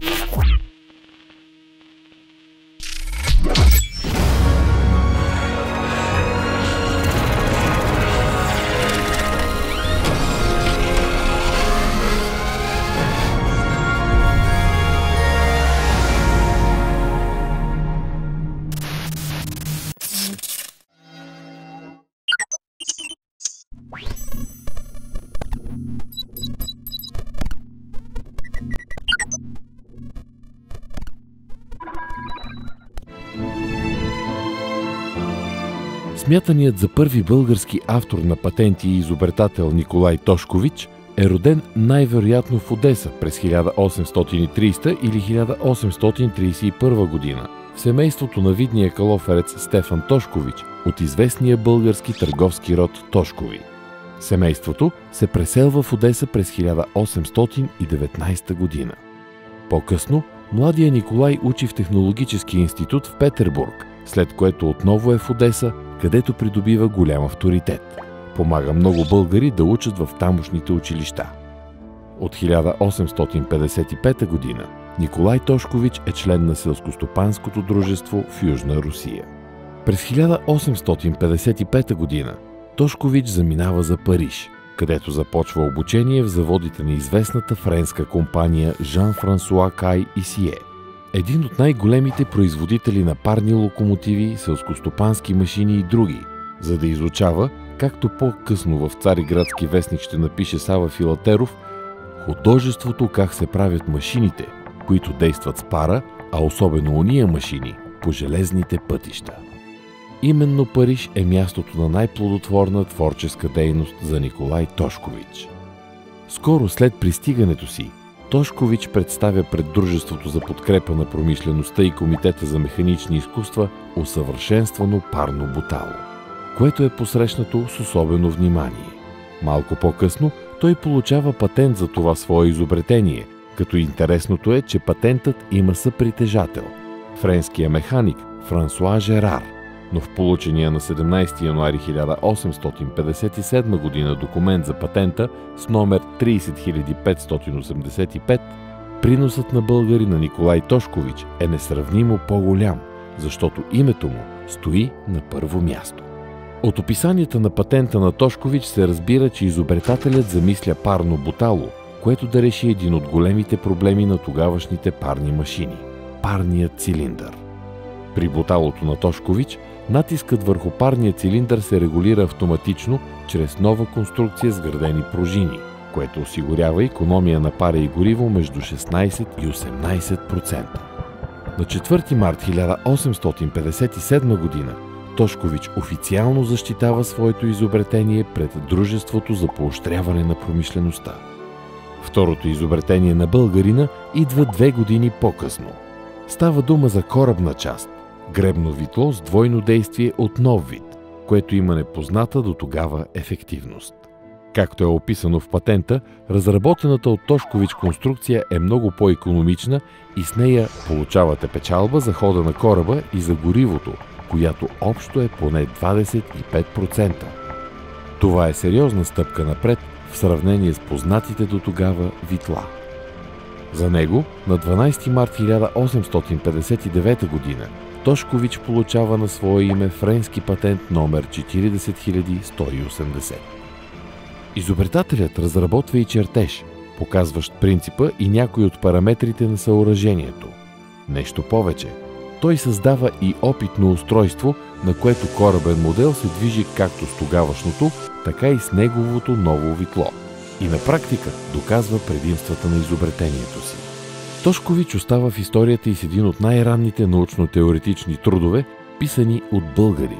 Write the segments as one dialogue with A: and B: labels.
A: you. Смятаният за първи български автор на патенти и изобретател Николай Тошкович е роден най-вероятно в Одеса през 1830 или 1831 година в семейството на видния калоферец Стефан Тошкович от известния български търговски род Тошкови. Семейството се преселва в Одеса през 1819 година. По-късно младия Николай учи в Технологически институт в Петербург, след което отново е в Одеса, където придобива голям авторитет. Помага много българи да учат в тамошните училища. От 1855 година Николай Тошкович е член на Селскостопанското дружество в Южна Русия. През 1855 година Тошкович заминава за Париж, където започва обучение в заводите на известната френска компания Жан-Франсуа Кай и Сие. Един от най-големите производители на парни локомотиви, селскостопански машини и други, за да изучава, както по-късно в Цариградски вестник ще напише Сава Филатеров, художеството как се правят машините, които действат с пара, а особено уния машини, по железните пътища. Именно Париж е мястото на най-плодотворна творческа дейност за Николай Тошкович. Скоро след пристигането си, Тошкович представя пред Дружеството за подкрепа на промишлеността и Комитета за механични изкуства усъвършенствано парно бутало, което е посрещнато с особено внимание. Малко по-късно той получава патент за това свое изобретение, като интересното е, че патентът има съпритежател – френския механик Франсуа Жерар, но в получения на 17 януари 1857 г. документ за патента с номер 30585 приносът на българи на Николай Тошкович е несравнимо по-голям, защото името му стои на първо място. От описанията на патента на Тошкович се разбира, че изобретателят замисля парно бутало, което да реши един от големите проблеми на тогавашните парни машини – парният цилиндър. При буталото на Тошкович натискът върху парния цилиндър се регулира автоматично чрез нова конструкция с градени пружини, което осигурява економия на пара и гориво между 16 и 18%. На 4 март 1857 година Тошкович официално защитава своето изобретение пред Дружеството за поощряване на промишлеността. Второто изобретение на българина идва две години по-късно. Става дума за корабна част, гребно витло с двойно действие от нов вид, което има непозната до тогава ефективност. Както е описано в патента, разработената от Тошкович конструкция е много по-економична и с нея получавате печалба за хода на кораба и за горивото, която общо е поне 25%. Това е сериозна стъпка напред в сравнение с познатите до тогава витла. За него на 12 март 1859 г. Тошкович получава на свое име френски патент номер 40180. Изобретателят разработва и чертеж, показващ принципа и някои от параметрите на съоръжението. Нещо повече, той създава и опитно устройство, на което корабен модел се движи както с тогавашното, така и с неговото ново витло. И на практика доказва предимствата на изобретението си. Тошкович остава в историята и с един от най-ранните научно-теоретични трудове, писани от българи.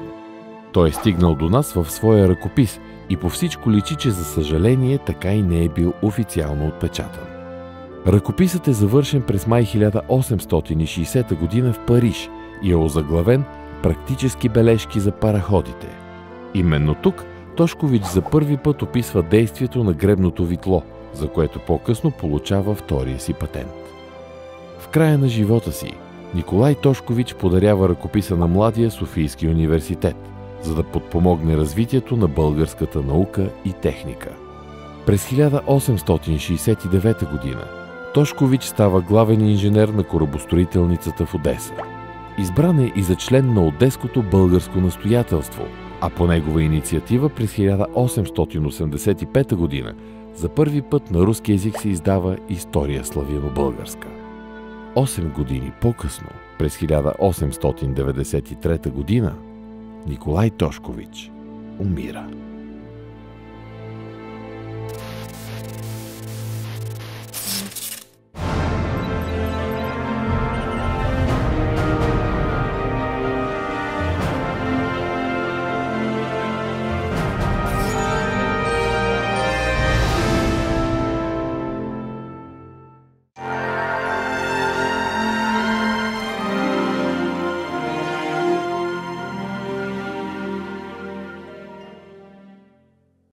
A: Той е стигнал до нас в своя ръкопис и по всичко личи, че за съжаление така и не е бил официално отпечатан. Ръкописът е завършен през май 1860 г. в Париж и е озаглавен «Практически бележки за параходите». Именно тук Тошкович за първи път описва действието на гребното витло, за което по-късно получава втория си патент. Края на живота си Николай Тошкович подарява ръкописа на Младия Софийски университет, за да подпомогне развитието на българската наука и техника. През 1869 г. Тошкович става главен инженер на корабостроителницата в Одеса. Избран е и за член на Одеското българско настоятелство, а по негова инициатива през 1885 г. за първи път на руски език се издава История славяно-българска. Осем години по-късно, през 1893 г., Николай Тошкович умира.